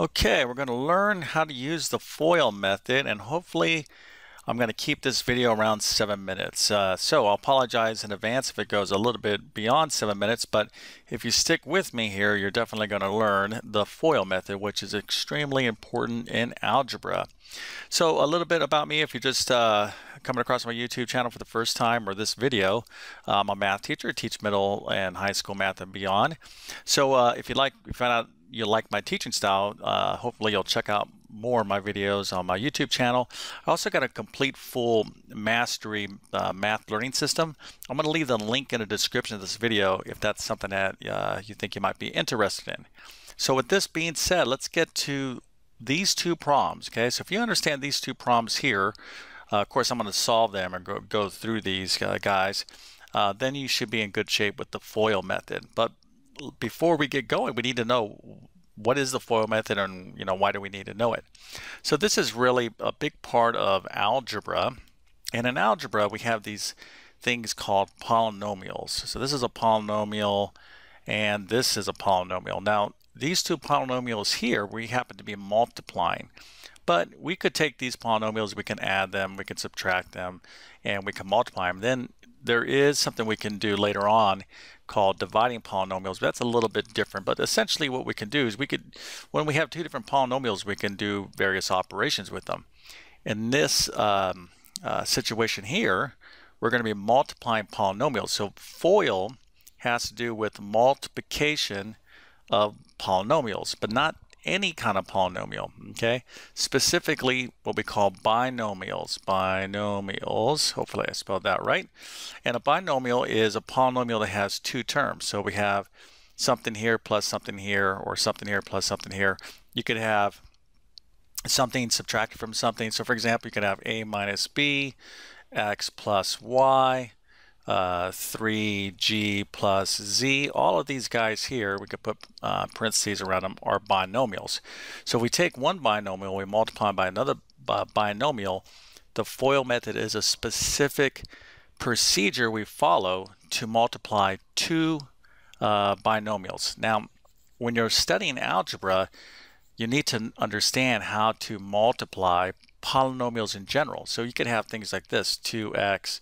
Okay, we're going to learn how to use the FOIL method and hopefully I'm going to keep this video around seven minutes. Uh, so I'll apologize in advance if it goes a little bit beyond seven minutes, but if you stick with me here, you're definitely going to learn the FOIL method, which is extremely important in algebra. So a little bit about me, if you're just uh, coming across my YouTube channel for the first time or this video, I'm a math teacher, teach middle and high school math and beyond. So uh, if you'd like, you find out you like my teaching style, uh, hopefully you'll check out more of my videos on my YouTube channel. I also got a complete full mastery uh, math learning system. I'm going to leave the link in the description of this video if that's something that uh, you think you might be interested in. So with this being said, let's get to these two problems. Okay, so if you understand these two problems here, uh, of course I'm going to solve them and go, go through these uh, guys. Uh, then you should be in good shape with the FOIL method. But before we get going, we need to know what is the FOIL method and you know why do we need to know it. So this is really a big part of algebra. And in algebra, we have these things called polynomials. So this is a polynomial and this is a polynomial. Now, these two polynomials here, we happen to be multiplying. But we could take these polynomials, we can add them, we can subtract them, and we can multiply them. Then there is something we can do later on called dividing polynomials. That's a little bit different. But essentially what we can do is we could, when we have two different polynomials, we can do various operations with them. In this um, uh, situation here, we're going to be multiplying polynomials. So FOIL has to do with multiplication of polynomials, but not any kind of polynomial, okay? Specifically what we call binomials. Binomials, hopefully I spelled that right. And a binomial is a polynomial that has two terms. So we have something here plus something here, or something here plus something here. You could have something subtracted from something. So for example, you could have a minus b, x plus y, uh, 3g plus z. All of these guys here, we could put uh, parentheses around them, are binomials. So if we take one binomial, we multiply by another binomial, the FOIL method is a specific procedure we follow to multiply two uh, binomials. Now, when you're studying algebra, you need to understand how to multiply polynomials in general. So you could have things like this, 2x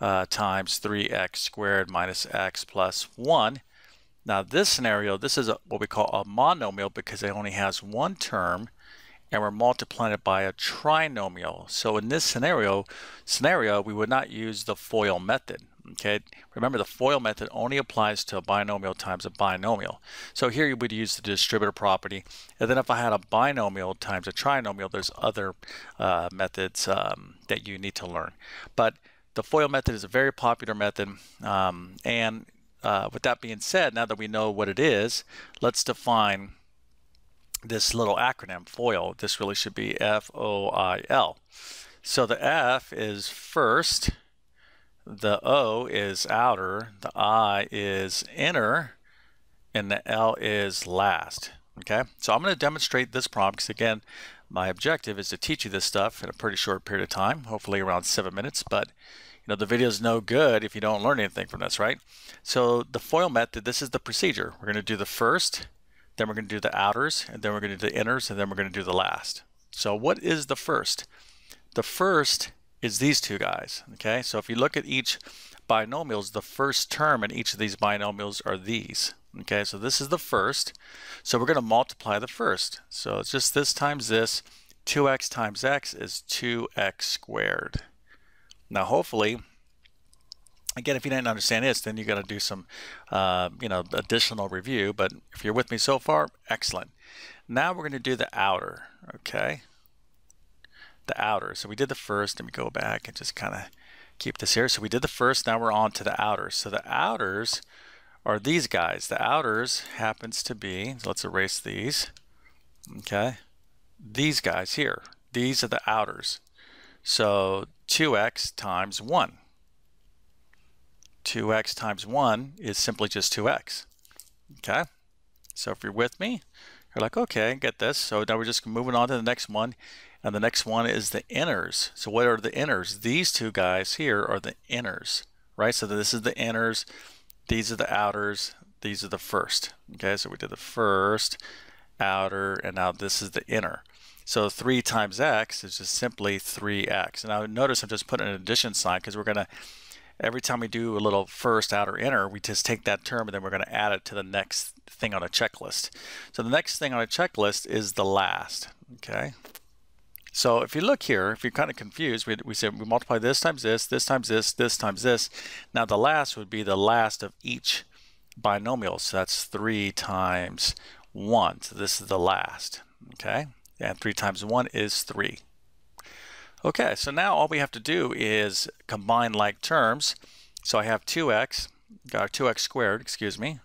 uh, times 3x squared minus x plus 1. Now this scenario, this is a, what we call a monomial because it only has one term and we're multiplying it by a trinomial. So in this scenario, scenario we would not use the FOIL method. Okay, remember the FOIL method only applies to a binomial times a binomial. So here you would use the distributive property. And then if I had a binomial times a trinomial, there's other uh, methods um, that you need to learn. But the FOIL method is a very popular method. Um, and uh, with that being said, now that we know what it is, let's define this little acronym, FOIL. This really should be F-O-I-L. So the F is first, the O is outer, the I is inner, and the L is last. Okay, so I'm going to demonstrate this problem because again, my objective is to teach you this stuff in a pretty short period of time, hopefully around seven minutes, but you know, the video is no good if you don't learn anything from this, right? So the FOIL method, this is the procedure. We're going to do the first, then we're going to do the outers, and then we're going to do the inners, and then we're going to do the last. So what is the first? The first is these two guys, okay? So if you look at each binomials, the first term in each of these binomials are these. Okay, so this is the first. So we're going to multiply the first. So it's just this times this. 2x times x is 2x squared. Now, hopefully, again, if you didn't understand this, then you got to do some, uh, you know, additional review. But if you're with me so far, excellent. Now we're going to do the outer, okay? The outer. So we did the first, and we go back and just kind of keep this here. So we did the first, now we're on to the outer. So the outers are these guys. The outers happens to be, let's erase these, okay? These guys here. These are the outers. So 2x times 1. 2x times 1 is simply just 2x. Okay? So if you're with me, you're like, okay, get this. So now we're just moving on to the next one. And the next one is the inners. So what are the inners? These two guys here are the inners, right? So this is the inners. These are the outers. These are the first. Okay, so we did the first, outer, and now this is the inner. So 3 times x is just simply 3x. And now notice I'm just putting an addition sign because we're going to, every time we do a little first, outer, inner, we just take that term and then we're going to add it to the next thing on a checklist. So the next thing on a checklist is the last. Okay. So if you look here, if you're kind of confused, we, we said we multiply this times this, this times this, this times this. Now the last would be the last of each binomial. So that's 3 times 1. So this is the last. Okay and 3 times 1 is 3. Okay, so now all we have to do is combine like terms. So I have 2x, got 2x squared, excuse me,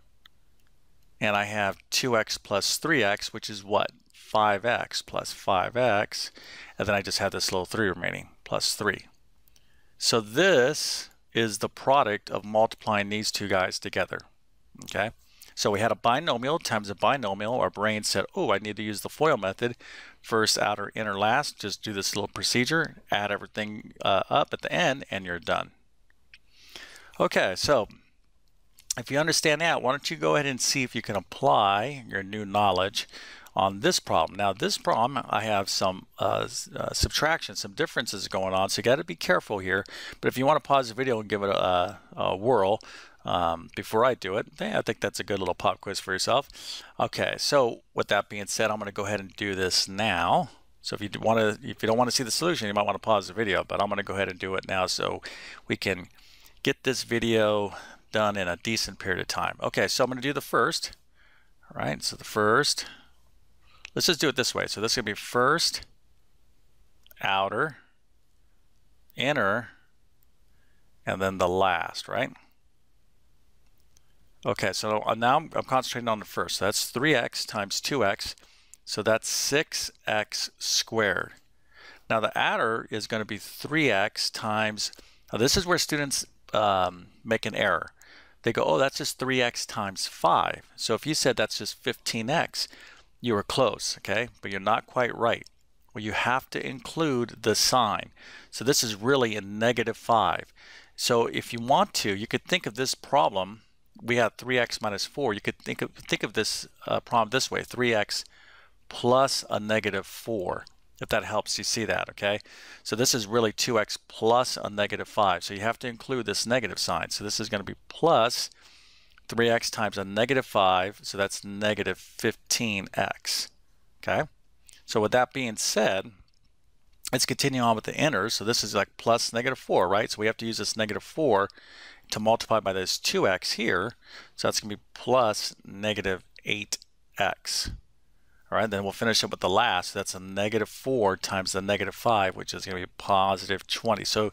and I have 2x plus 3x, which is what? 5x plus 5x, and then I just have this little 3 remaining, plus 3. So this is the product of multiplying these two guys together, okay? So we had a binomial times a binomial. Our brain said, oh, I need to use the FOIL method. First, outer, inner, last. Just do this little procedure, add everything uh, up at the end, and you're done. Okay, so if you understand that, why don't you go ahead and see if you can apply your new knowledge on this problem. Now this problem, I have some uh, uh, subtraction, some differences going on, so you got to be careful here. But if you want to pause the video and give it a, a whirl, um, before I do it. I think that's a good little pop quiz for yourself. Okay, so with that being said, I'm going to go ahead and do this now. So if you want to, if you don't want to see the solution, you might want to pause the video, but I'm going to go ahead and do it now so we can get this video done in a decent period of time. Okay, so I'm going to do the first. All right, so the first, let's just do it this way. So this is going to be first, outer, inner, and then the last, right? Okay, so uh, now I'm, concentrating on the first. So that's 3x times 2x. So that's 6x squared. Now the outer is going to be 3x times, now this is where students um, make an error. They go, oh, that's just 3x times 5. So if you said that's just 15x, you were close, okay? But you're not quite right. Well, you have to include the sign. So this is really a negative 5. So if you want to, you could think of this problem we have 3x minus 4. You could think of, think of this uh, problem this way, 3x plus a negative 4, if that helps you see that, okay? So this is really 2x plus a negative 5. So you have to include this negative sign. So this is going to be plus 3x times a negative 5, so that's negative 15x, okay? So with that being said, let's continue on with the inners. So this is like plus negative 4, right? So we have to use this negative 4 to multiply by this 2x here. So that's going to be plus negative 8x. All right, then we'll finish up with the last. That's a negative 4 times the negative 5, which is going to be positive 20. So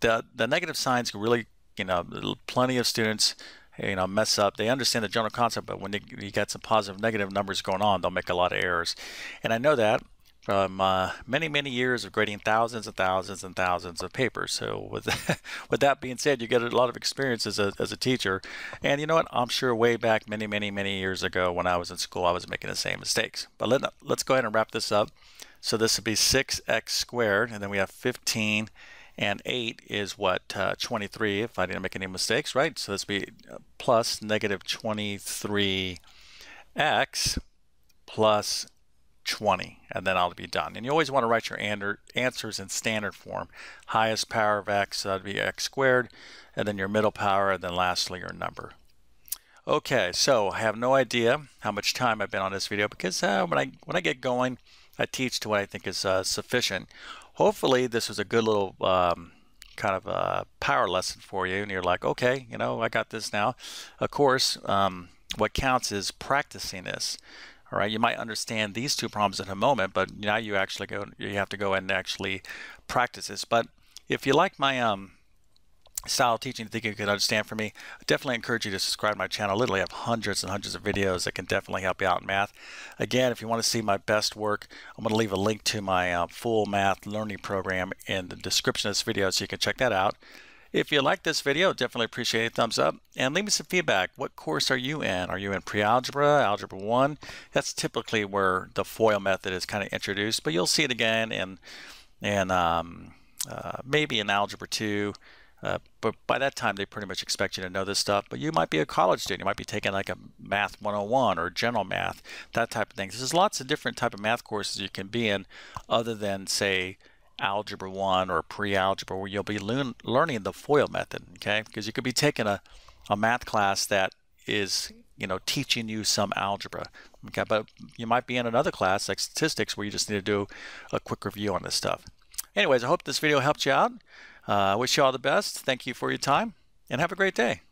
the, the negative signs can really, you know, plenty of students you know mess up they understand the general concept but when you got some positive negative numbers going on they'll make a lot of errors and i know that from uh, many, many years of grading thousands and thousands and thousands of papers. So with that, with that being said, you get a lot of experience as a, as a teacher. And you know what? I'm sure way back many, many, many years ago when I was in school, I was making the same mistakes. But let, let's go ahead and wrap this up. So this would be 6x squared, and then we have 15 and 8 is what, uh, 23, if I didn't make any mistakes, right? So this would be uh, plus negative 23x plus 20 and then I'll be done. And you always want to write your answers in standard form. Highest power of x, so that'd be x squared, and then your middle power, and then lastly your number. Okay, so I have no idea how much time I've been on this video because uh, when I when I get going, I teach to what I think is uh, sufficient. Hopefully this was a good little um, kind of a power lesson for you and you're like, okay, you know, I got this now. Of course, um, what counts is practicing this. All right, you might understand these two problems in a moment, but now you actually go, you have to go and actually practice this. But if you like my um, style teaching, think you can understand from me, I definitely encourage you to subscribe to my channel. I literally have hundreds and hundreds of videos that can definitely help you out in math. Again, if you want to see my best work, I'm going to leave a link to my uh, full math learning program in the description of this video so you can check that out. If you like this video, definitely appreciate a thumbs up and leave me some feedback. What course are you in? Are you in pre-algebra, algebra 1? That's typically where the FOIL method is kind of introduced, but you'll see it again in, in um, uh, maybe in algebra 2 Uh, but by that time, they pretty much expect you to know this stuff. But you might be a college student. You might be taking like a Math 101 or General Math, that type of thing. There's lots of different type of math courses you can be in other than, say, Algebra 1 or Pre-Algebra where you'll be learning the FOIL method, okay? Because you could be taking a, a math class that is, you know, teaching you some algebra, okay? But you might be in another class like statistics where you just need to do a quick review on this stuff. Anyways, I hope this video helped you out. Uh, I wish you all the best. Thank you for your time and have a great day.